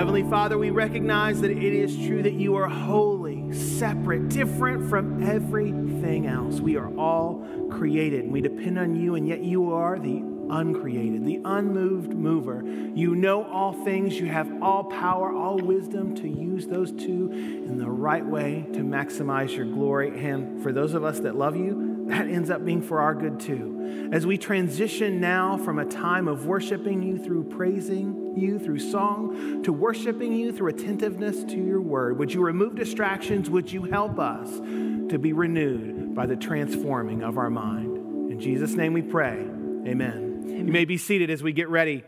Heavenly Father, we recognize that it is true that you are holy, separate, different from everything else. We are all created and we depend on you, and yet you are the uncreated, the unmoved mover. You know all things, you have all power, all wisdom to use those two in the right way to maximize your glory. And for those of us that love you, that ends up being for our good too. As we transition now from a time of worshiping you through praising you through song to worshiping you through attentiveness to your word, would you remove distractions? Would you help us to be renewed by the transforming of our mind? In Jesus' name we pray. Amen. You may be seated as we get ready.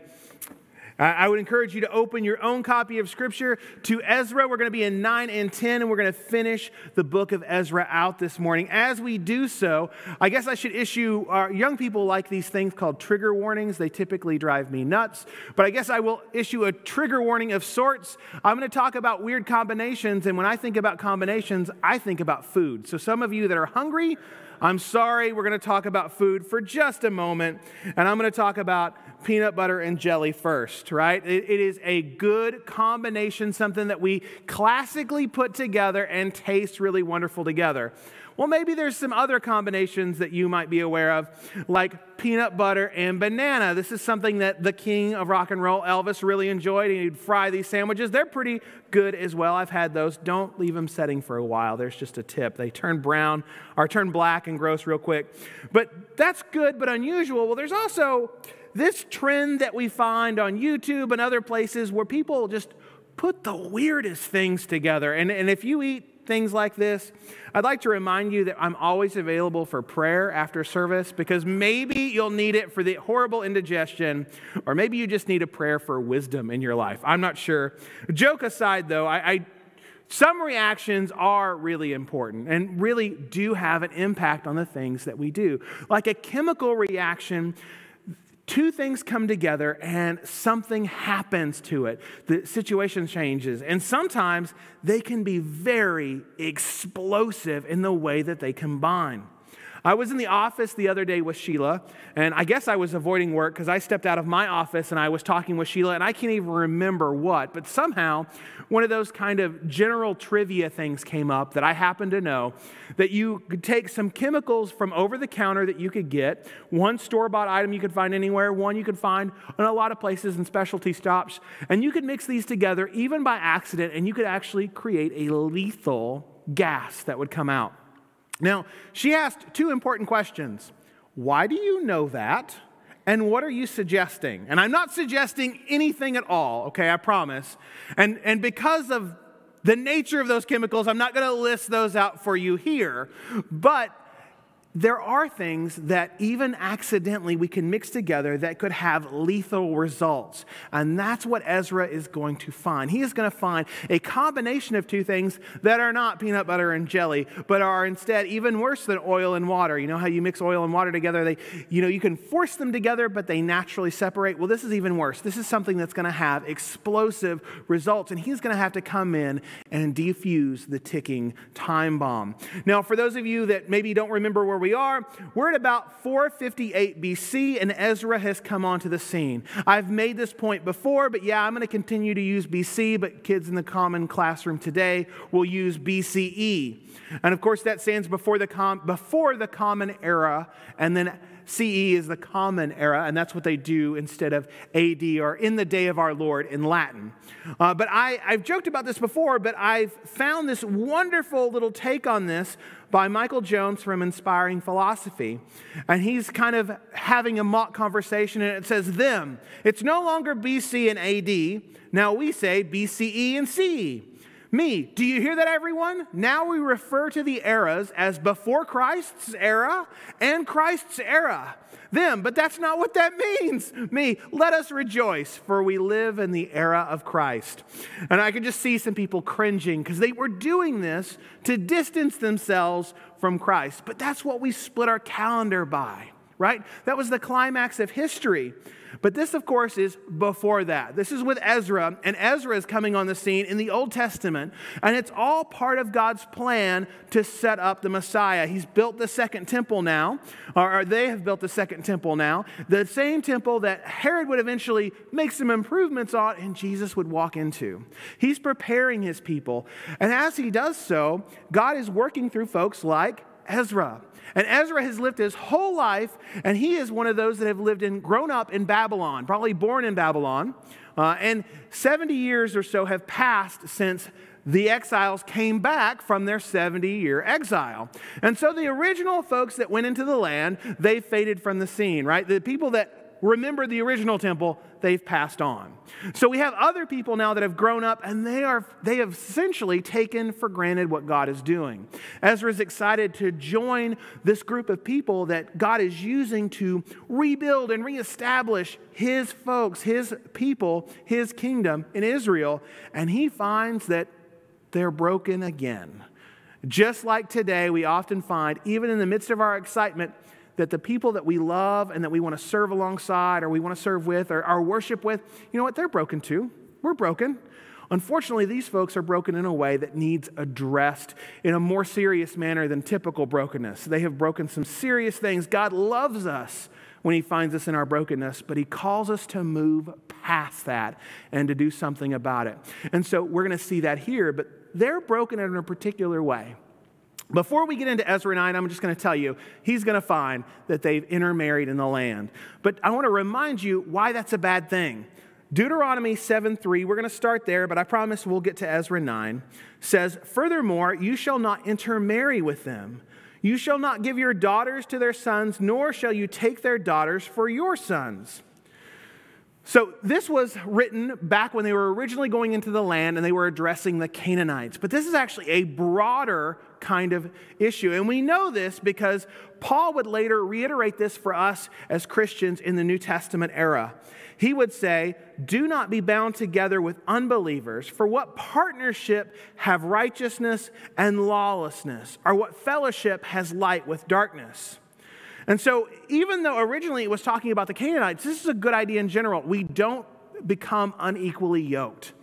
I would encourage you to open your own copy of Scripture to Ezra. We're going to be in 9 and 10, and we're going to finish the book of Ezra out this morning. As we do so, I guess I should issue our young people like these things called trigger warnings. They typically drive me nuts, but I guess I will issue a trigger warning of sorts. I'm going to talk about weird combinations, and when I think about combinations, I think about food. So some of you that are hungry, I'm sorry, we're going to talk about food for just a moment, and I'm going to talk about peanut butter and jelly first, right? it, it is a good combination, something that we classically put together and taste really wonderful together. Well, maybe there's some other combinations that you might be aware of, like peanut butter and banana. This is something that the king of rock and roll, Elvis, really enjoyed. and He'd fry these sandwiches. They're pretty good as well. I've had those. Don't leave them setting for a while. There's just a tip. They turn brown or turn black and gross real quick. But that's good, but unusual. Well, there's also this trend that we find on YouTube and other places where people just put the weirdest things together. And, and if you eat things like this, I'd like to remind you that I'm always available for prayer after service because maybe you'll need it for the horrible indigestion, or maybe you just need a prayer for wisdom in your life. I'm not sure. Joke aside, though, I, I some reactions are really important and really do have an impact on the things that we do. Like a chemical reaction two things come together and something happens to it. The situation changes. And sometimes they can be very explosive in the way that they combine. I was in the office the other day with Sheila, and I guess I was avoiding work because I stepped out of my office and I was talking with Sheila, and I can't even remember what, but somehow one of those kind of general trivia things came up that I happen to know that you could take some chemicals from over the counter that you could get, one store bought item you could find anywhere, one you could find in a lot of places and specialty stops, and you could mix these together even by accident, and you could actually create a lethal gas that would come out. Now, she asked two important questions Why do you know that? And what are you suggesting? And I'm not suggesting anything at all, okay, I promise. And, and because of the nature of those chemicals, I'm not going to list those out for you here. But there are things that even accidentally we can mix together that could have lethal results. And that's what Ezra is going to find. He is going to find a combination of two things that are not peanut butter and jelly, but are instead even worse than oil and water. You know how you mix oil and water together? They, you know, you can force them together, but they naturally separate. Well, this is even worse. This is something that's going to have explosive results. And he's going to have to come in and defuse the ticking time bomb. Now, for those of you that maybe don't remember where we are, we're at about 458 BC, and Ezra has come onto the scene. I've made this point before, but yeah, I'm going to continue to use BC, but kids in the common classroom today will use BCE. And of course, that stands before the, com- before the common era, and then CE is the common era, and that's what they do instead of AD or in the day of our Lord in Latin. Uh, but I, I've joked about this before, but I've found this wonderful little take on this by Michael Jones from Inspiring Philosophy. And he's kind of having a mock conversation, and it says, Them. It's no longer BC and AD. Now we say BCE and CE. Me. Do you hear that, everyone? Now we refer to the eras as before Christ's era and Christ's era. Them, but that's not what that means. Me. Let us rejoice, for we live in the era of Christ. And I can just see some people cringing because they were doing this to distance themselves from Christ. But that's what we split our calendar by right? That was the climax of history. But this, of course, is before that. This is with Ezra, and Ezra is coming on the scene in the Old Testament, and it's all part of God's plan to set up the Messiah. He's built the second temple now, or they have built the second temple now, the same temple that Herod would eventually make some improvements on and Jesus would walk into. He's preparing his people, and as he does so, God is working through folks like Ezra. And Ezra has lived his whole life, and he is one of those that have lived and grown up in Babylon, probably born in Babylon. Uh, and 70 years or so have passed since the exiles came back from their 70 year exile. And so the original folks that went into the land, they faded from the scene, right? The people that remember the original temple, they've passed on. So we have other people now that have grown up and they are they have essentially taken for granted what God is doing. Ezra is excited to join this group of people that God is using to rebuild and reestablish his folks, his people, his kingdom in Israel, and he finds that they're broken again. Just like today, we often find, even in the midst of our excitement, that the people that we love and that we want to serve alongside or we want to serve with or, or worship with, you know what? They're broken too. We're broken. Unfortunately, these folks are broken in a way that needs addressed in a more serious manner than typical brokenness. They have broken some serious things. God loves us when He finds us in our brokenness, but He calls us to move past that and to do something about it. And so we're going to see that here, but they're broken in a particular way. Before we get into Ezra 9, I'm just going to tell you, he's going to find that they've intermarried in the land. But I want to remind you why that's a bad thing. Deuteronomy 7 3, we're going to start there, but I promise we'll get to Ezra 9, says, Furthermore, you shall not intermarry with them. You shall not give your daughters to their sons, nor shall you take their daughters for your sons. So, this was written back when they were originally going into the land and they were addressing the Canaanites. But this is actually a broader kind of issue. And we know this because Paul would later reiterate this for us as Christians in the New Testament era. He would say, Do not be bound together with unbelievers, for what partnership have righteousness and lawlessness, or what fellowship has light with darkness? And so, even though originally it was talking about the Canaanites, this is a good idea in general. We don't become unequally yoked.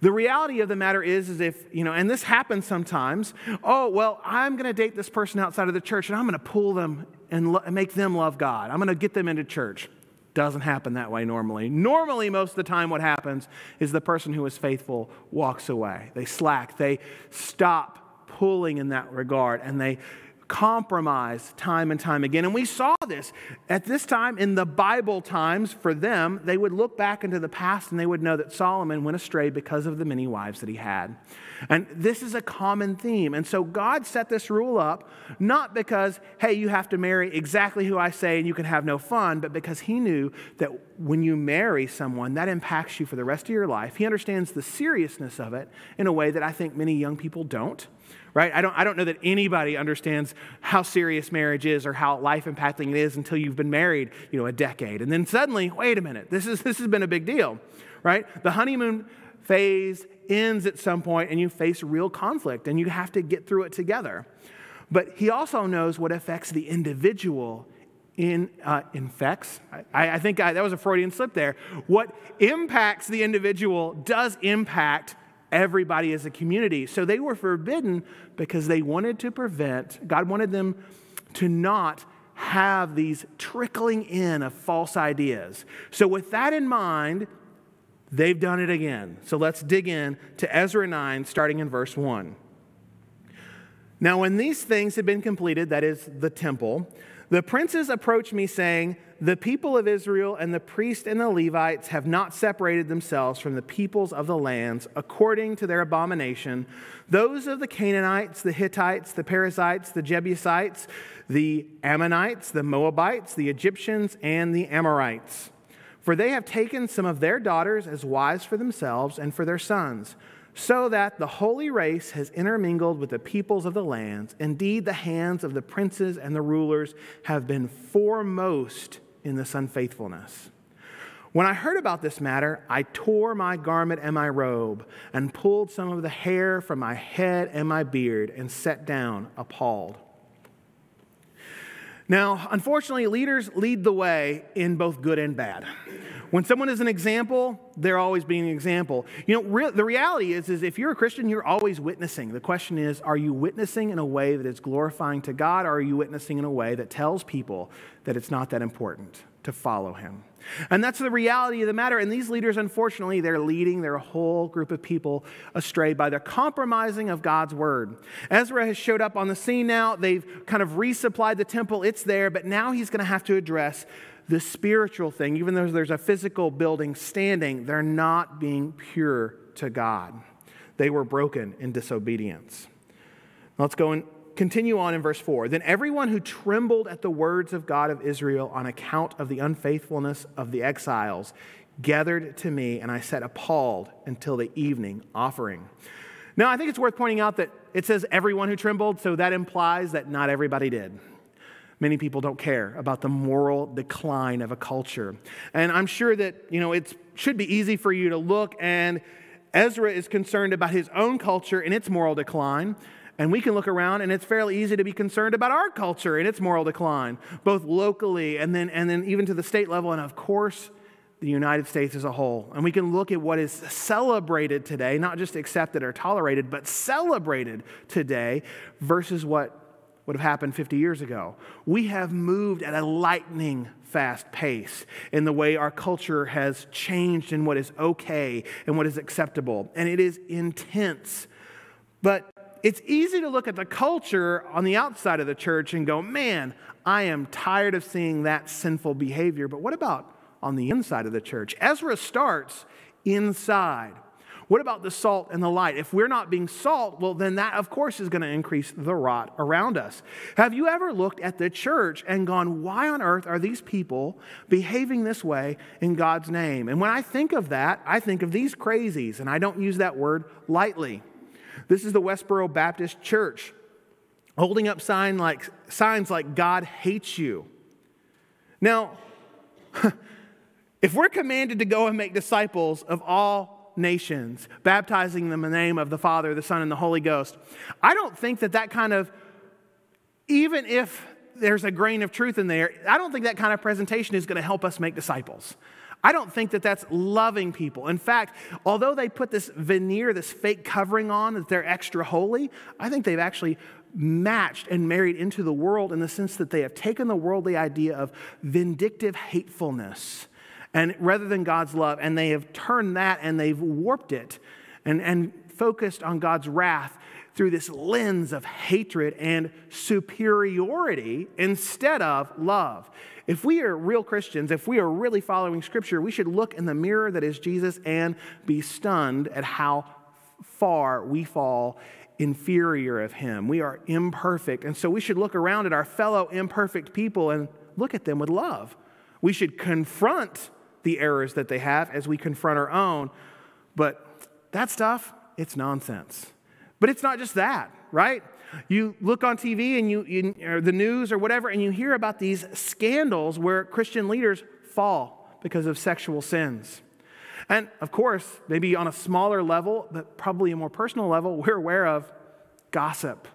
The reality of the matter is, is if, you know, and this happens sometimes, oh, well, I'm going to date this person outside of the church and I'm going to pull them and lo- make them love God. I'm going to get them into church. Doesn't happen that way normally. Normally, most of the time, what happens is the person who is faithful walks away. They slack, they stop pulling in that regard, and they compromise time and time again. And we saw this at this time in the Bible times for them. They would look back into the past and they would know that Solomon went astray because of the many wives that he had. And this is a common theme. And so God set this rule up not because, hey, you have to marry exactly who I say and you can have no fun, but because he knew that when you marry someone, that impacts you for the rest of your life. He understands the seriousness of it in a way that I think many young people don't right? I don't, I don't know that anybody understands how serious marriage is or how life impacting it is until you've been married, you know, a decade. And then suddenly, wait a minute, this, is, this has been a big deal, right? The honeymoon phase ends at some point and you face real conflict and you have to get through it together. But he also knows what affects the individual in, uh, infects. I, I think I, that was a Freudian slip there. What impacts the individual does impact everybody as a community. So they were forbidden because they wanted to prevent, God wanted them to not have these trickling in of false ideas. So, with that in mind, they've done it again. So, let's dig in to Ezra 9, starting in verse 1. Now, when these things had been completed, that is the temple, the princes approached me, saying, The people of Israel and the priests and the Levites have not separated themselves from the peoples of the lands according to their abomination. Those of the Canaanites, the Hittites, the Perizzites, the Jebusites, the Ammonites, the Moabites, the Egyptians, and the Amorites. For they have taken some of their daughters as wives for themselves and for their sons so that the holy race has intermingled with the peoples of the lands. Indeed, the hands of the princes and the rulers have been foremost in this unfaithfulness. When I heard about this matter, I tore my garment and my robe, and pulled some of the hair from my head and my beard, and sat down appalled. Now, unfortunately, leaders lead the way in both good and bad. When someone is an example, they're always being an example. You know, re- the reality is, is if you're a Christian, you're always witnessing. The question is, are you witnessing in a way that is glorifying to God, or are you witnessing in a way that tells people that it's not that important to follow Him? And that's the reality of the matter. And these leaders, unfortunately, they're leading their whole group of people astray by their compromising of God's word. Ezra has showed up on the scene now. They've kind of resupplied the temple, it's there, but now he's going to have to address the spiritual thing. Even though there's a physical building standing, they're not being pure to God. They were broken in disobedience. Let's go and continue on in verse 4. Then everyone who trembled at the words of God of Israel on account of the unfaithfulness of the exiles gathered to me, and I sat appalled until the evening offering. Now, I think it's worth pointing out that it says everyone who trembled, so that implies that not everybody did. Many people don't care about the moral decline of a culture. And I'm sure that, you know, it should be easy for you to look and Ezra is concerned about his own culture and its moral decline. And we can look around and it's fairly easy to be concerned about our culture and its moral decline, both locally and then, and then even to the state level, and of course, the United States as a whole. And we can look at what is celebrated today, not just accepted or tolerated, but celebrated today versus what would have happened 50 years ago. We have moved at a lightning fast pace in the way our culture has changed in what is okay and what is acceptable. And it is intense. But it's easy to look at the culture on the outside of the church and go, man, I am tired of seeing that sinful behavior. But what about on the inside of the church? Ezra starts inside. What about the salt and the light? If we're not being salt, well, then that, of course, is going to increase the rot around us. Have you ever looked at the church and gone, why on earth are these people behaving this way in God's name? And when I think of that, I think of these crazies, and I don't use that word lightly. This is the Westboro Baptist Church holding up sign like, signs like God hates you. Now, if we're commanded to go and make disciples of all nations, baptizing them in the name of the Father, the Son, and the Holy Ghost, I don't think that that kind of, even if there's a grain of truth in there, I don't think that kind of presentation is going to help us make disciples. I don't think that that's loving people. In fact, although they put this veneer, this fake covering on that they're extra holy, I think they've actually matched and married into the world in the sense that they have taken the worldly idea of vindictive hatefulness and rather than God's love, and they have turned that and they've warped it and, and focused on God's wrath through this lens of hatred and superiority instead of love. If we are real Christians, if we are really following Scripture, we should look in the mirror that is Jesus and be stunned at how far we fall inferior of Him. We are imperfect. And so we should look around at our fellow imperfect people and look at them with love. We should confront the errors that they have as we confront our own. But that stuff, it's nonsense. But it's not just that, right? You look on TV and you, you or the news or whatever, and you hear about these scandals where Christian leaders fall because of sexual sins. And of course, maybe on a smaller level, but probably a more personal level, we're aware of gossip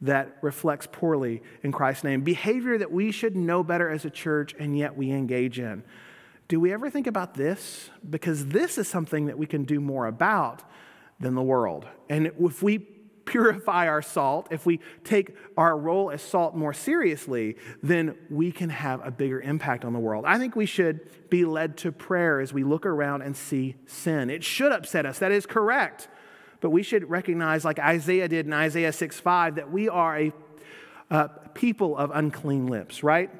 that reflects poorly in Christ's name, behavior that we should know better as a church and yet we engage in. Do we ever think about this? Because this is something that we can do more about than the world. And if we purify our salt, if we take our role as salt more seriously, then we can have a bigger impact on the world. I think we should be led to prayer as we look around and see sin. It should upset us, that is correct. But we should recognize, like Isaiah did in Isaiah 6 5, that we are a uh, people of unclean lips, right?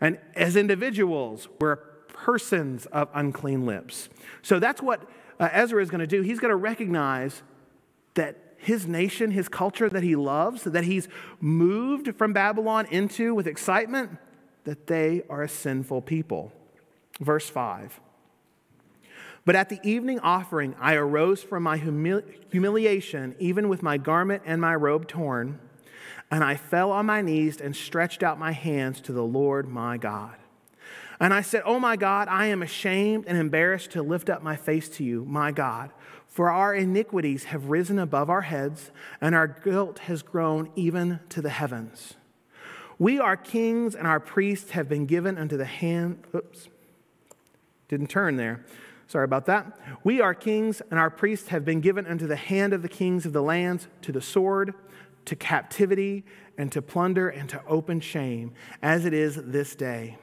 And as individuals, we're persons of unclean lips. So that's what uh, Ezra is going to do. He's going to recognize that his nation, his culture that he loves, that he's moved from Babylon into with excitement, that they are a sinful people. Verse 5. But at the evening offering, I arose from my humili- humiliation, even with my garment and my robe torn, and I fell on my knees and stretched out my hands to the Lord my God. And I said, Oh my God, I am ashamed and embarrassed to lift up my face to you, my God. For our iniquities have risen above our heads, and our guilt has grown even to the heavens. We, our kings and our priests, have been given unto the hand. Oops, didn't turn there. Sorry about that. We, our kings and our priests, have been given unto the hand of the kings of the lands, to the sword, to captivity, and to plunder, and to open shame, as it is this day.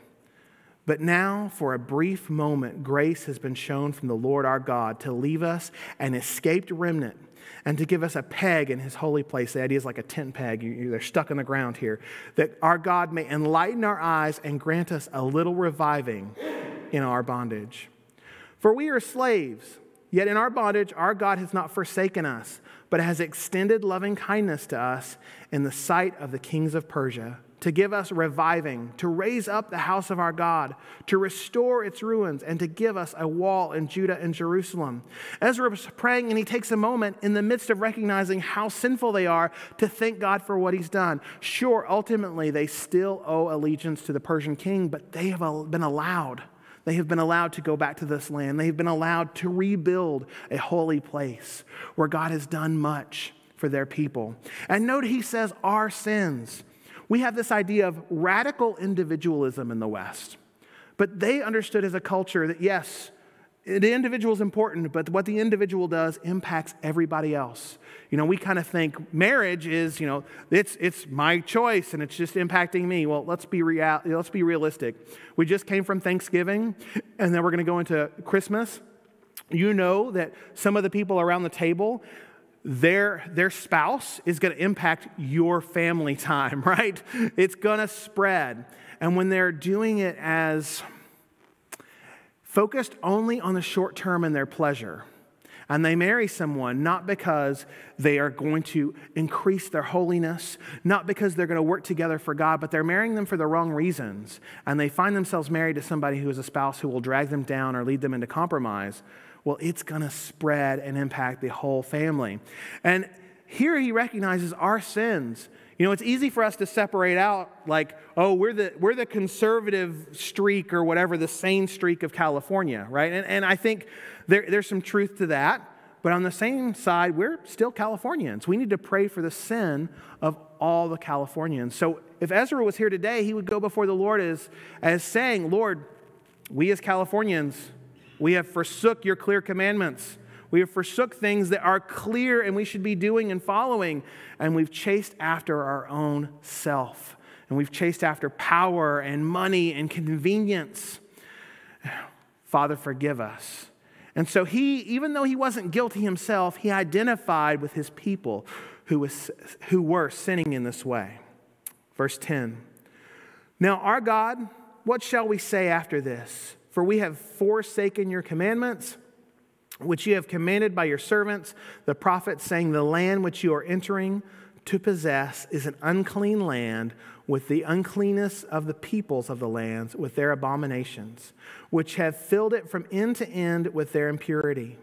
But now, for a brief moment, grace has been shown from the Lord our God to leave us an escaped remnant and to give us a peg in his holy place. The idea is like a tent peg. They're stuck in the ground here. That our God may enlighten our eyes and grant us a little reviving in our bondage. For we are slaves, yet in our bondage, our God has not forsaken us, but has extended loving kindness to us in the sight of the kings of Persia to give us reviving, to raise up the house of our God, to restore its ruins, and to give us a wall in Judah and Jerusalem. Ezra is praying, and he takes a moment in the midst of recognizing how sinful they are to thank God for what he's done. Sure, ultimately, they still owe allegiance to the Persian king, but they have been allowed. They have been allowed to go back to this land. They have been allowed to rebuild a holy place where God has done much for their people. And note he says, our sins we have this idea of radical individualism in the West. But they understood as a culture that, yes, the individual is important, but what the individual does impacts everybody else. You know, we kind of think marriage is, you know, it's, it's my choice and it's just impacting me. Well, let's be, real, let's be realistic. We just came from Thanksgiving and then we're going to go into Christmas. You know that some of the people around the table, their, their spouse is going to impact your family time, right? It's going to spread. And when they're doing it as focused only on the short term and their pleasure, and they marry someone not because they are going to increase their holiness, not because they're going to work together for God, but they're marrying them for the wrong reasons. And they find themselves married to somebody who is a spouse who will drag them down or lead them into compromise well, it's going to spread and impact the whole family. And here he recognizes our sins. You know, it's easy for us to separate out like, oh, we're the, we're the conservative streak or whatever, the sane streak of California, right? And, and I think there, there's some truth to that. But on the same side, we're still Californians. We need to pray for the sin of all the Californians. So if Ezra was here today, he would go before the Lord as, as saying, Lord, we as Californians, we have forsook your clear commandments. We have forsook things that are clear and we should be doing and following. And we've chased after our own self. And we've chased after power and money and convenience. Father, forgive us. And so he, even though he wasn't guilty himself, he identified with his people who, was, who were sinning in this way. Verse 10 Now, our God, what shall we say after this? For we have forsaken your commandments, which you have commanded by your servants, the prophets, saying, The land which you are entering to possess is an unclean land with the uncleanness of the peoples of the lands, with their abominations, which have filled it from end to end with their impurity.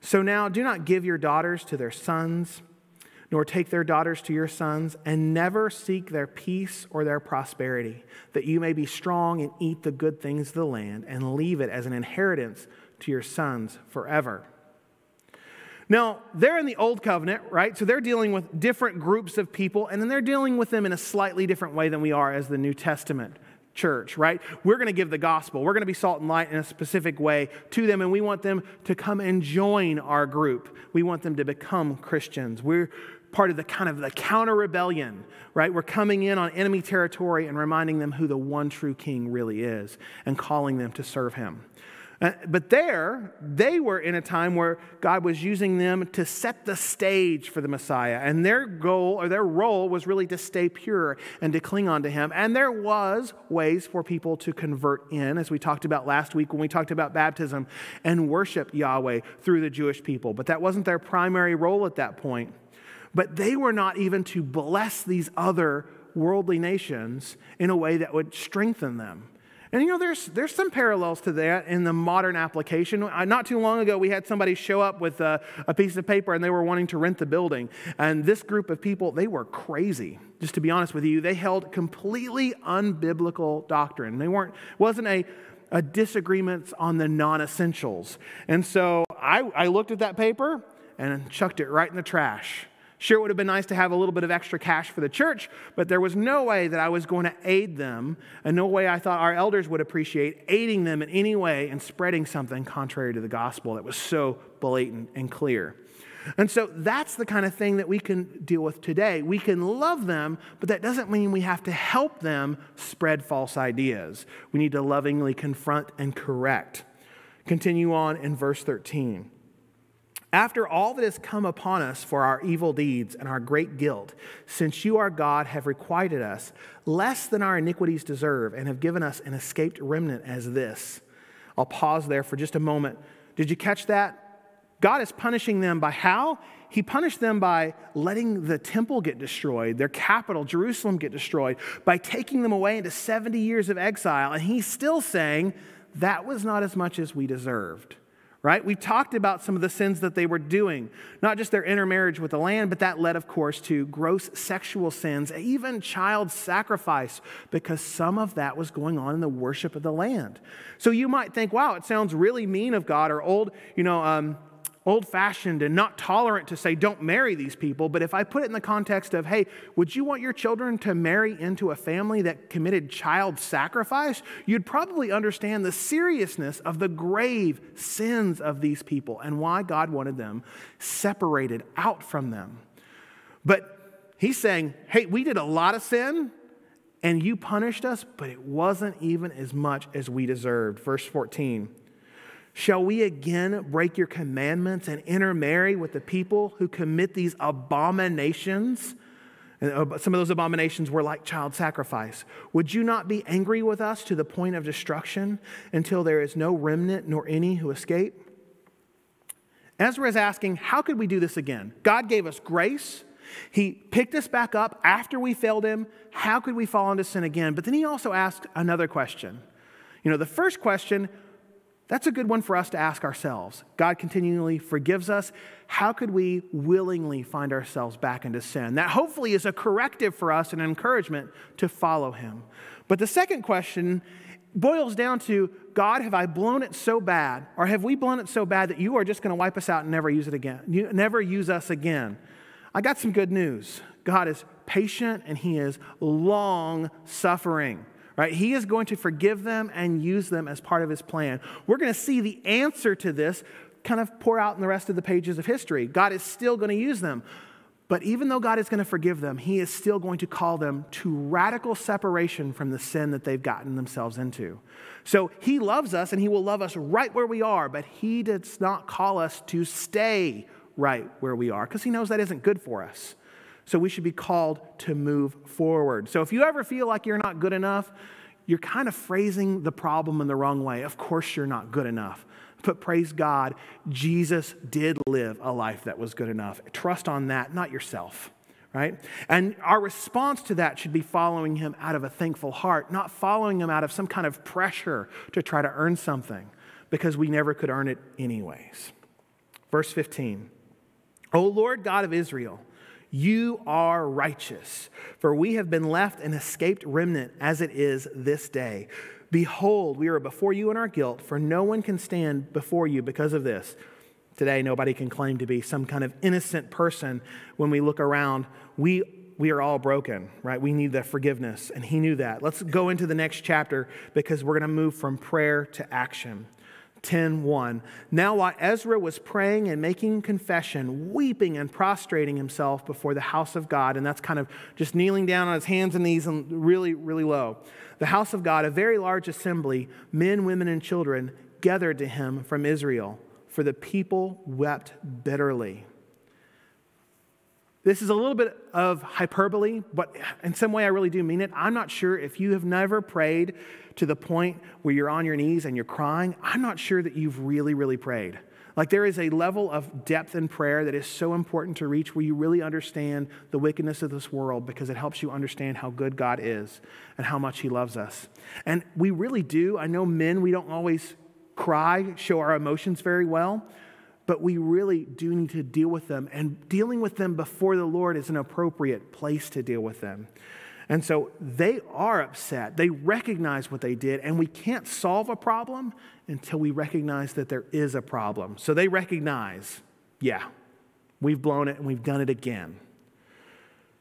So now do not give your daughters to their sons nor take their daughters to your sons, and never seek their peace or their prosperity, that you may be strong and eat the good things of the land, and leave it as an inheritance to your sons forever. Now, they're in the Old Covenant, right? So they're dealing with different groups of people, and then they're dealing with them in a slightly different way than we are as the New Testament church, right? We're going to give the gospel. We're going to be salt and light in a specific way to them, and we want them to come and join our group. We want them to become Christians. We're part of the kind of the counter rebellion, right? We're coming in on enemy territory and reminding them who the one true king really is and calling them to serve him. Uh, but there, they were in a time where God was using them to set the stage for the Messiah. And their goal or their role was really to stay pure and to cling on to Him. And there was ways for people to convert in, as we talked about last week when we talked about baptism, and worship Yahweh through the Jewish people. But that wasn't their primary role at that point. But they were not even to bless these other worldly nations in a way that would strengthen them. And you know, there's, there's some parallels to that in the modern application. Uh, not too long ago, we had somebody show up with a, a, piece of paper and they were wanting to rent the building. And this group of people, they were crazy. Just to be honest with you, they held completely unbiblical doctrine. They weren't, wasn't a, a disagreement on the non essentials. And so I, I looked at that paper and chucked it right in the trash Sure, it would have been nice to have a little bit of extra cash for the church, but there was no way that I was going to aid them, and no way I thought our elders would appreciate aiding them in any way and spreading something contrary to the gospel that was so blatant and clear. And so that's the kind of thing that we can deal with today. We can love them, but that doesn't mean we have to help them spread false ideas. We need to lovingly confront and correct. Continue on in verse 13. After all that has come upon us for our evil deeds and our great guilt, since you, our God, have requited us less than our iniquities deserve and have given us an escaped remnant as this. I'll pause there for just a moment. Did you catch that? God is punishing them by how? He punished them by letting the temple get destroyed, their capital, Jerusalem, get destroyed, by taking them away into 70 years of exile. And he's still saying that was not as much as we deserved right? We talked about some of the sins that they were doing, not just their intermarriage with the land, but that led, of course, to gross sexual sins, even child sacrifice, because some of that was going on in the worship of the land. So you might think, wow, it sounds really mean of God or old, you know, um, old fashioned and not tolerant to say, don't marry these people. But if I put it in the context of, hey, would you want your children to marry into a family that committed child sacrifice? You'd probably understand the seriousness of the grave sins of these people and why God wanted them separated out from them. But he's saying, hey, we did a lot of sin and you punished us, but it wasn't even as much as we deserved. Verse 14. Shall we again break your commandments and intermarry with the people who commit these abominations? And uh, some of those abominations were like child sacrifice. Would you not be angry with us to the point of destruction until there is no remnant nor any who escape? Ezra is asking, how could we do this again? God gave us grace. He picked us back up after we failed him. How could we fall into sin again? But then he also asked another question. You know, the first question that's a good one for us to ask ourselves. God continually forgives us. How could we willingly find ourselves back into sin? That hopefully is a corrective for us and an encouragement to follow Him. But the second question boils down to God, have I blown it so bad, or have we blown it so bad that you are just going to wipe us out and never use it again? You never use us again. I got some good news. God is patient and He is long suffering right? He is going to forgive them and use them as part of his plan. We're going to see the answer to this kind of pour out in the rest of the pages of history. God is still going to use them. But even though God is going to forgive them, He is still going to call them to radical separation from the sin that they've gotten themselves into. So He loves us and He will love us right where we are, but He does not call us to stay right where we are because He knows that isn't good for us. So we should be called to move forward. So if you ever feel like you're not good enough, you're kind of phrasing the problem in the wrong way. Of course, you're not good enough. But praise God, Jesus did live a life that was good enough. Trust on that, not yourself, right? And our response to that should be following him out of a thankful heart, not following him out of some kind of pressure to try to earn something because we never could earn it anyways. Verse 15 O Lord God of Israel, you are righteous, for we have been left an escaped remnant as it is this day. Behold, we are before you in our guilt, for no one can stand before you because of this. Today, nobody can claim to be some kind of innocent person when we look around. We, we are all broken, right? We need the forgiveness, and he knew that. Let's go into the next chapter because we're going to move from prayer to action. 10:1. Now while Ezra was praying and making confession, weeping and prostrating himself before the house of God, and that's kind of just kneeling down on his hands and knees and really really low. The house of God, a very large assembly, men, women and children gathered to him from Israel, for the people wept bitterly. This is a little bit of hyperbole, but in some way I really do mean it. I'm not sure if you have never prayed to the point where you're on your knees and you're crying, I'm not sure that you've really, really prayed. Like there is a level of depth in prayer that is so important to reach where you really understand the wickedness of this world because it helps you understand how good God is and how much He loves us. And we really do. I know men, we don't always cry, show our emotions very well, but we really do need to deal with them. And dealing with them before the Lord is an appropriate place to deal with them. And so they are upset. They recognize what they did, and we can't solve a problem until we recognize that there is a problem. So they recognize, yeah, we've blown it and we've done it again.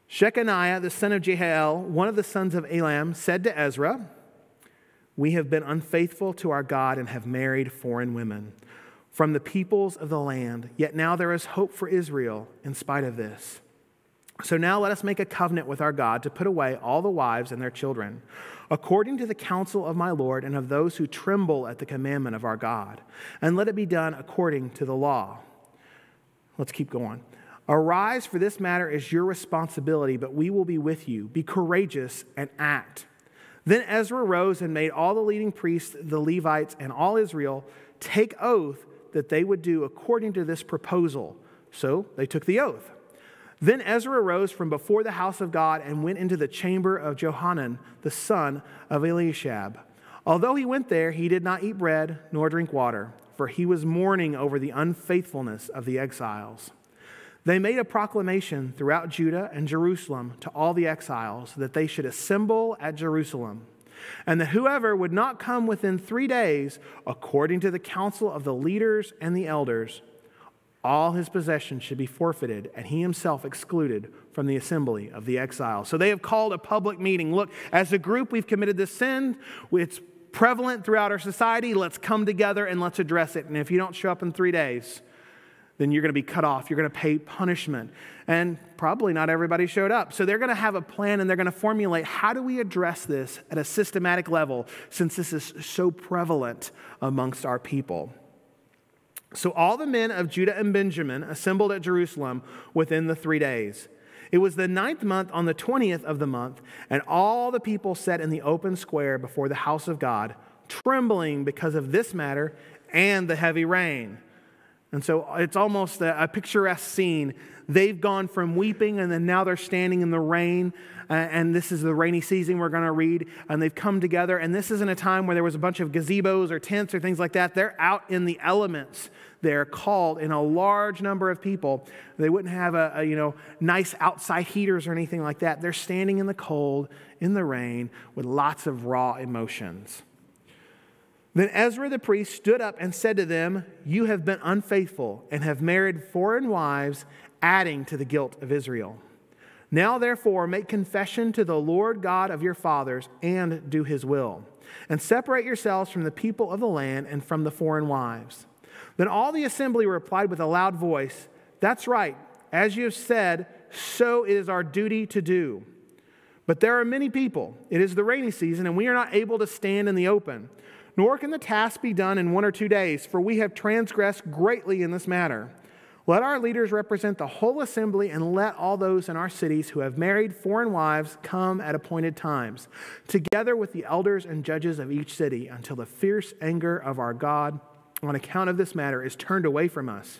Shechaniah, the son of Jehiel, one of the sons of Elam, said to Ezra, We have been unfaithful to our God and have married foreign women from the peoples of the land, yet now there is hope for Israel in spite of this. So now let us make a covenant with our God to put away all the wives and their children, according to the counsel of my Lord and of those who tremble at the commandment of our God, and let it be done according to the law. Let's keep going. Arise, for this matter is your responsibility, but we will be with you. Be courageous and act. Then Ezra rose and made all the leading priests, the Levites, and all Israel take oath that they would do according to this proposal. So they took the oath. Then Ezra rose from before the house of God and went into the chamber of Johanan, the son of Eliashib. Although he went there, he did not eat bread nor drink water, for he was mourning over the unfaithfulness of the exiles. They made a proclamation throughout Judah and Jerusalem to all the exiles that they should assemble at Jerusalem, and that whoever would not come within three days, according to the counsel of the leaders and the elders, all his possessions should be forfeited, and he himself excluded from the assembly of the exiles. So they have called a public meeting. Look, as a group, we've committed this sin. It's prevalent throughout our society. Let's come together and let's address it. And if you don't show up in three days, then you're going to be cut off. You're going to pay punishment. And probably not everybody showed up. So they're going to have a plan and they're going to formulate how do we address this at a systematic level since this is so prevalent amongst our people. So all the men of Judah and Benjamin assembled at Jerusalem within the three days. It was the ninth month on the 20th of the month, and all the people sat in the open square before the house of God, trembling because of this matter and the heavy rain. And so it's almost a, a, picturesque scene. They've gone from weeping and then now they're standing in the rain. Uh, and this is the rainy season we're going to read. And they've come together. And this isn't a time where there was a bunch of gazebos or tents or things like that. They're out in the elements. They're called in a large number of people. They wouldn't have a, a you know nice outside heaters or anything like that. They're standing in the cold, in the rain, with lots of raw emotions. Then Ezra the priest stood up and said to them, You have been unfaithful and have married foreign wives, adding to the guilt of Israel. Now, therefore, make confession to the Lord God of your fathers and do his will, and separate yourselves from the people of the land and from the foreign wives. Then all the assembly replied with a loud voice, That's right, as you have said, so it is our duty to do. But there are many people. It is the rainy season, and we are not able to stand in the open nor can the task be done in one or two days, for we have transgressed greatly in this matter. Let our leaders represent the whole assembly, and let all those in our cities who have married foreign wives come at appointed times, together with the elders and judges of each city, until the fierce anger of our God on account of this matter is turned away from us.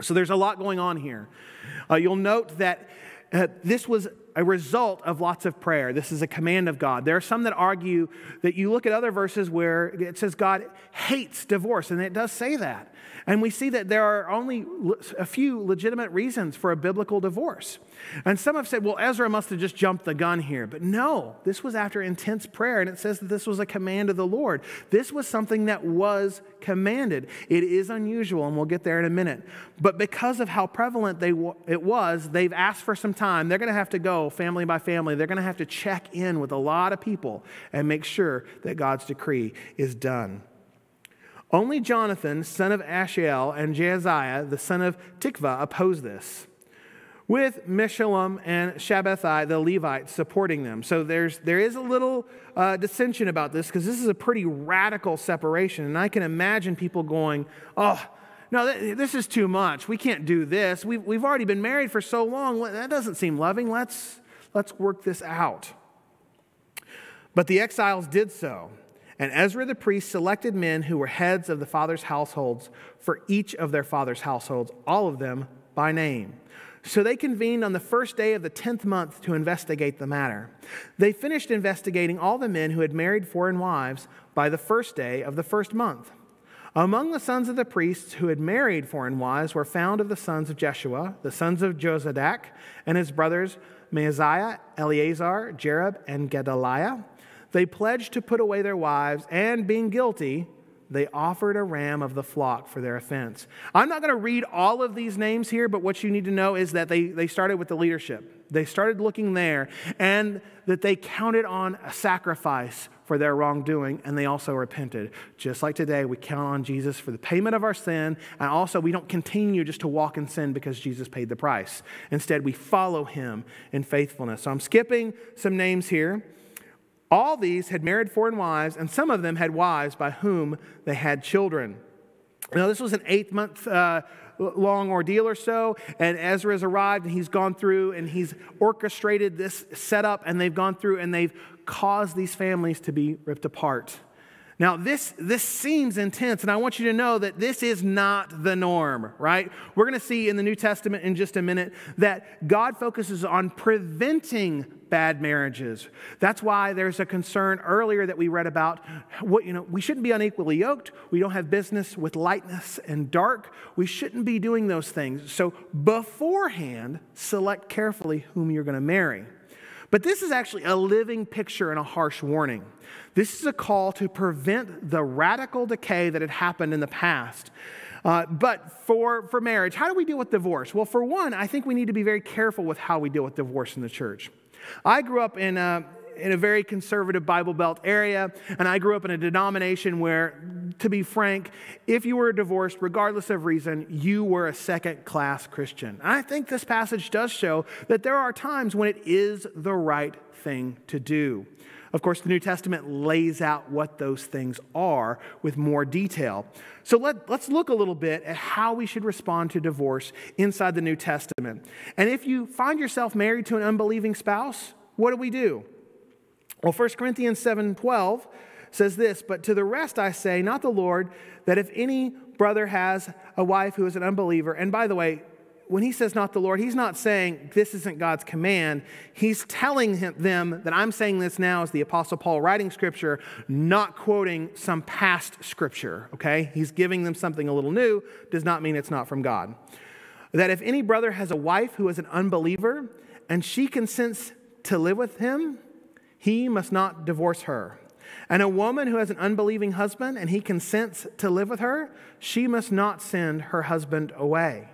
So there's a lot going on here. Uh, you'll note that uh, this was a result of lots of prayer. This is a command of God. There are some that argue that you look at other verses where it says God hates divorce, and it does say that. And we see that there are only a few legitimate reasons for a biblical divorce. And some have said, well, Ezra must have just jumped the gun here. But no, this was after intense prayer, and it says that this was a command of the Lord. This was something that was commanded. It is unusual, and we'll get there in a minute. But because of how prevalent they, it was, they've asked for some time. They're going to have to go family by family. They're going to have to check in with a lot of people and make sure that God's decree is done. Only Jonathan, son of Asahel, and Jahzeiah, the son of Tikvah, opposed this, with Meshullam and Shabbethai, the Levites, supporting them. So there's, there is a little uh, dissension about this because this is a pretty radical separation. And I can imagine people going, oh, no, this is too much. We can't do this. We've, we've already been married for so long. That doesn't seem loving. Let's, let's work this out. But the exiles did so. And Ezra the priest selected men who were heads of the father's households for each of their father's households, all of them by name. So they convened on the first day of the tenth month to investigate the matter. They finished investigating all the men who had married foreign wives by the first day of the first month. Among the sons of the priests who had married foreign wives were found of the sons of Jeshua, the sons of Jozadak, and his brothers Maaseiah, Eleazar, Jarib, and Gedaliah. They pledged to put away their wives, and being guilty, they offered a ram of the flock for their offense. I'm not going to read all of these names here, but what you need to know is that they, they started with the leadership. They started looking there, and that they counted on a sacrifice for their wrongdoing, and they also repented. Just like today, we count on Jesus for the payment of our sin, and also we don't continue just to walk in sin because Jesus paid the price. Instead, we follow him in faithfulness. So I'm skipping some names here. All these had married foreign wives, and some of them had wives by whom they had children. Now, this was an eight month uh, long ordeal or so, and Ezra has arrived and he's gone through and he's orchestrated this setup, and they've gone through and they've caused these families to be ripped apart. Now, this, this seems intense, and I want you to know that this is not the norm, right? We're going to see in the New Testament in just a minute that God focuses on preventing bad marriages. That's why there's a concern earlier that we read about what, you know, we shouldn't be unequally yoked. We don't have business with lightness and dark. We shouldn't be doing those things. So, beforehand, select carefully whom you're going to marry. But this is actually a living picture and a harsh warning. This is a call to prevent the radical decay that had happened in the past. Uh, but for, for marriage, how do we deal with divorce? Well, for one, I think we need to be very careful with how we deal with divorce in the church. I grew up in a, in a very conservative Bible Belt area, and I grew up in a denomination where, to be frank, if you were divorced, regardless of reason, you were a second class Christian. And I think this passage does show that there are times when it is the right thing to do. Of course, the New Testament lays out what those things are with more detail. So let, us look a little bit at how we should respond to divorce inside the New Testament. And if you find yourself married to an unbelieving spouse, what do we do? Well, 1 Corinthians 7 12 says this, but to the rest I say, not the Lord, that if any brother has a wife who is an unbeliever, and by the way, when he says not the Lord, he's not saying this isn't God's command. He's telling him, them that I'm saying this now as the Apostle Paul writing scripture, not quoting some past scripture, okay? He's giving them something a little new, does not mean it's not from God. That if any brother has a wife who is an unbeliever and she consents to live with him, he must not divorce her. And a woman who has an unbelieving husband and he consents to live with her, she must not send her husband away.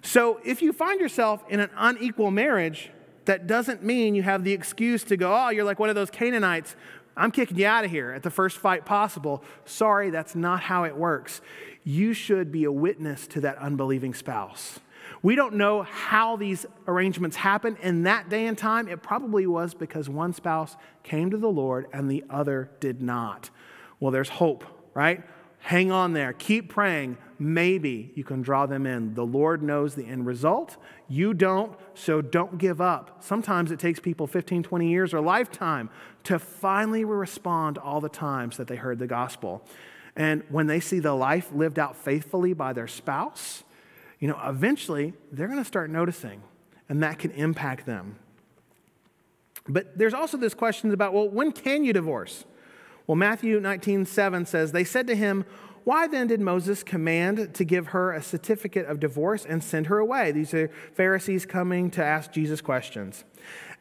So if you find yourself in an unequal marriage, that doesn't mean you have the excuse to go, oh, you're like one of those Canaanites. I'm kicking you out of here at the first fight possible. Sorry, that's not how it works. You should be a witness to that unbelieving spouse. We don't know how these arrangements happened in that day and time. It probably was because one spouse came to the Lord and the other did not. Well, there's hope, right? Hang on there. Keep praying. Maybe you can draw them in. The Lord knows the end result. You don't, so don't give up. Sometimes it takes people 15, 20 years or lifetime to finally respond all the times that they heard the gospel. And when they see the life lived out faithfully by their spouse, you know, eventually they're going to start noticing, and that can impact them. But there's also this question about, well, when can you divorce? Well, Matthew 19, 7 says, They said to him, Why then did Moses command to give her a certificate of divorce and send her away? These are Pharisees coming to ask Jesus questions.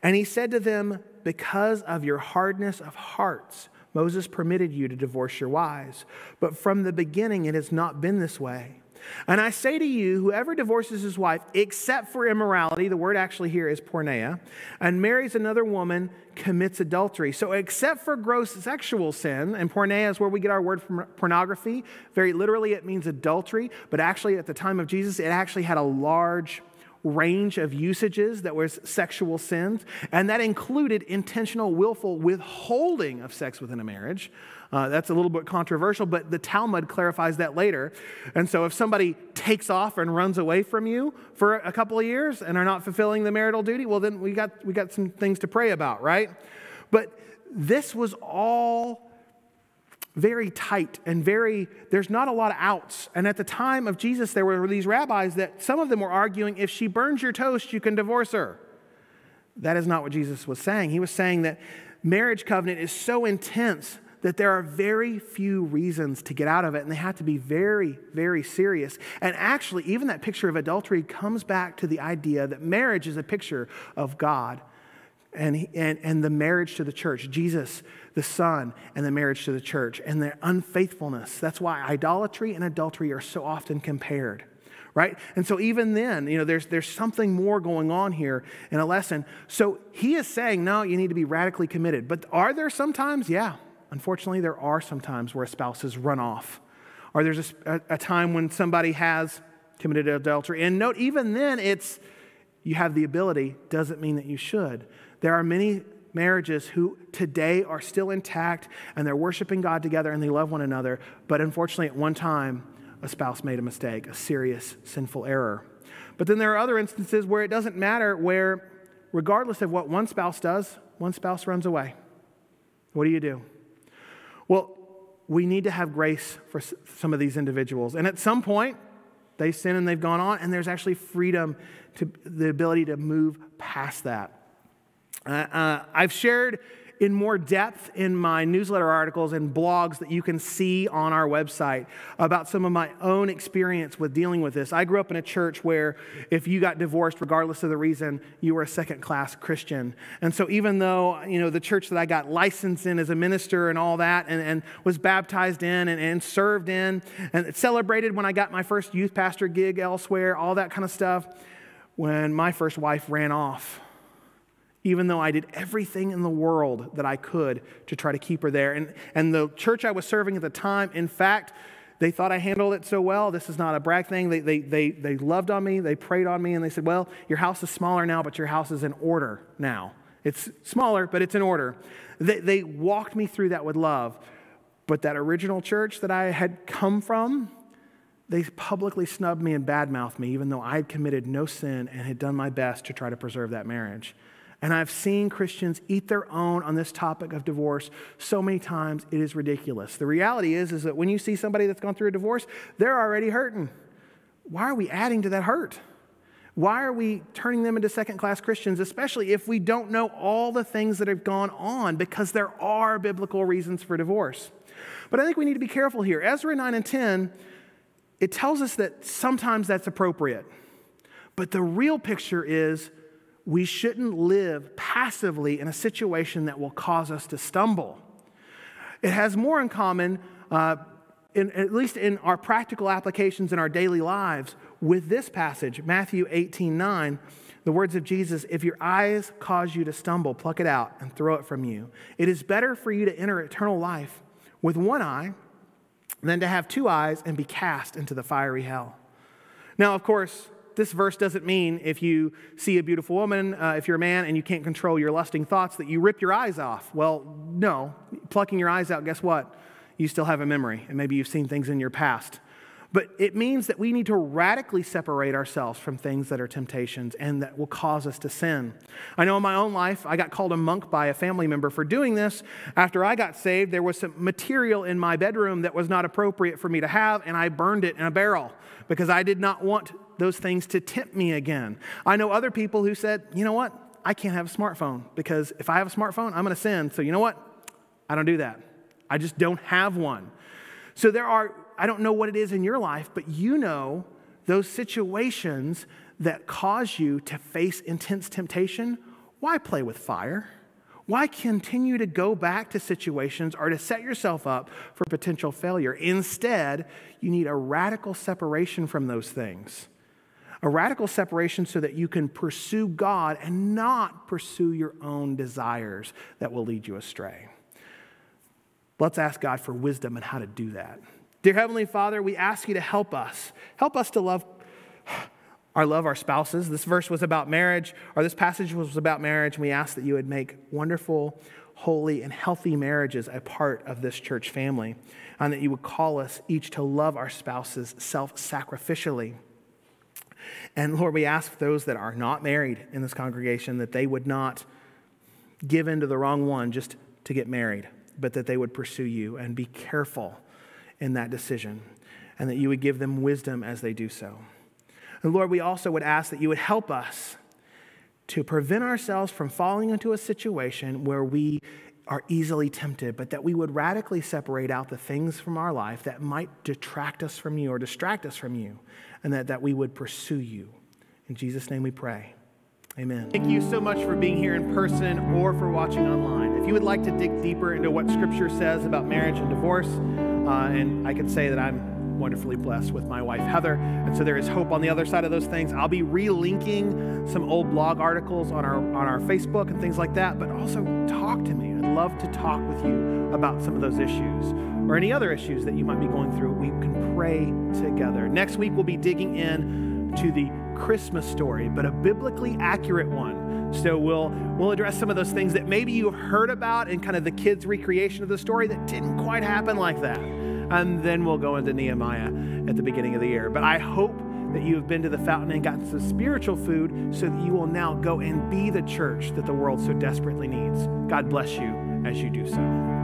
And he said to them, Because of your hardness of hearts, Moses permitted you to divorce your wives. But from the beginning, it has not been this way. And I say to you, whoever divorces his wife, except for immorality, the word actually here is porneia, and marries another woman, commits adultery. So, except for gross sexual sin, and porneia is where we get our word from pornography. Very literally, it means adultery, but actually, at the time of Jesus, it actually had a large range of usages that was sexual sins, and that included intentional, willful withholding of sex within a marriage. Uh, that's a little bit controversial, but the Talmud clarifies that later. And so if somebody takes off and runs away from you for a couple of years and are not fulfilling the marital duty, well, then we got, we got some things to pray about, right? But this was all very tight and very, there's not a lot of outs. And at the time of Jesus, there were these rabbis that some of them were arguing if she burns your toast, you can divorce her. That is not what Jesus was saying. He was saying that marriage covenant is so intense that there are very few reasons to get out of it, and they have to be very, very serious. And actually, even that picture of adultery comes back to the idea that marriage is a picture of God and, and, and the marriage to the church, Jesus, the Son, and the marriage to the church, and their unfaithfulness. That's why idolatry and adultery are so often compared right? And so even then, you know, there's, there's something more going on here in a lesson. So he is saying, no, you need to be radically committed. But are there sometimes? Yeah. Unfortunately, there are some times where a spouse has run off. Or there's a, a time when somebody has committed adultery. And note, even then, it's you have the ability, doesn't mean that you should. There are many marriages who today are still intact and they're worshiping God together and they love one another, but unfortunately, at one time, a spouse made a mistake, a serious sinful error. But then there are other instances where it doesn't matter, where regardless of what one spouse does, one spouse runs away. What do you do? Well, we need to have grace for some of these individuals. And at some point, they sin and they've gone on, and there's actually freedom to the ability to move past that. Uh, uh, I've shared in more depth in my newsletter articles and blogs that you can see on our website about some of my own experience with dealing with this. I grew up in a church where if you got divorced, regardless of the reason, you were a second class Christian. And so even though, you know, the church that I got licensed in as a minister and all that and, and was baptized in and, and served in and celebrated when I got my first youth pastor gig elsewhere, all that kind of stuff, when my first wife ran off even though I did everything in the world that I could to try to keep her there. And, and the church I was serving at the time, in fact, they thought I handled it so well. This is not a brag thing. They, they, they, they loved on me, they prayed on me, and they said, Well, your house is smaller now, but your house is in order now. It's smaller, but it's in order. They, they walked me through that with love. But that original church that I had come from, they publicly snubbed me and badmouthed me, even though I had committed no sin and had done my best to try to preserve that marriage. And I've seen Christians eat their own on this topic of divorce so many times it is ridiculous. The reality is, is that when you see somebody that's gone through a divorce, they're already hurting. Why are we adding to that hurt? Why are we turning them into second class Christians, especially if we don't know all the things that have gone on? Because there are biblical reasons for divorce. But I think we need to be careful here. Ezra 9 and 10, it tells us that sometimes that's appropriate. But the real picture is we shouldn't live passively in a situation that will cause us to stumble. It has more in common, uh, in, at least in our practical applications in our daily lives, with this passage, Matthew 18 9. The words of Jesus, if your eyes cause you to stumble, pluck it out and throw it from you. It is better for you to enter eternal life with one eye than to have two eyes and be cast into the fiery hell. Now, of course, this verse doesn't mean if you see a beautiful woman, uh, if you're a man and you can't control your lusting thoughts, that you rip your eyes off. Well, no. Plucking your eyes out, guess what? You still have a memory, and maybe you've seen things in your past. But it means that we need to radically separate ourselves from things that are temptations and that will cause us to sin. I know in my own life, I got called a monk by a family member for doing this. After I got saved, there was some material in my bedroom that was not appropriate for me to have, and I burned it in a barrel because I did not want those things to tempt me again. I know other people who said, you know what? I can't have a smartphone because if I have a smartphone, I'm going to sin. So you know what? I don't do that. I just don't have one. So there are, I don't know what it is in your life, but you know those situations that cause you to face intense temptation. Why play with fire? Why continue to go back to situations or to set yourself up for potential failure? Instead, you need a radical separation from those things. A radical separation so that you can pursue God and not pursue your own desires that will lead you astray. Let's ask God for wisdom and how to do that. Dear Heavenly Father, we ask you to help us. Help us to love our love our spouses. This verse was about marriage, or this passage was about marriage, and we ask that you would make wonderful, holy, and healthy marriages a part of this church family, and that you would call us each to love our spouses self sacrificially. And Lord, we ask those that are not married in this congregation that they would not give in to the wrong one just to get married, but that they would pursue you and be careful in that decision, and that you would give them wisdom as they do so. And Lord, we also would ask that you would help us to prevent ourselves from falling into a situation where we are easily tempted, but that we would radically separate out the things from our life that might detract us from you or distract us from you, and that, that we would pursue you. In Jesus' name we pray. Amen. Thank you so much for being here in person or for watching online. If you would like to dig deeper into what Scripture says about marriage and divorce, uh, and I can say that I'm wonderfully blessed with my wife, Heather. And so there is hope on the other side of those things. I'll be relinking some old blog articles on our, on our Facebook and things like that, but also talk to me. I'd love to talk with you about some of those issues or any other issues that you might be going through. We can pray together. Next week, we'll be digging in to the Christmas story, but a biblically accurate one. So we'll we'll address some of those things that maybe you've heard about in kind of the kids' recreation of the story that didn't quite happen like that. And then we'll go into Nehemiah at the beginning of the year. But I hope that you have been to the fountain and gotten some spiritual food so that you will now go and be the church that the world so desperately needs. God bless you as you do so.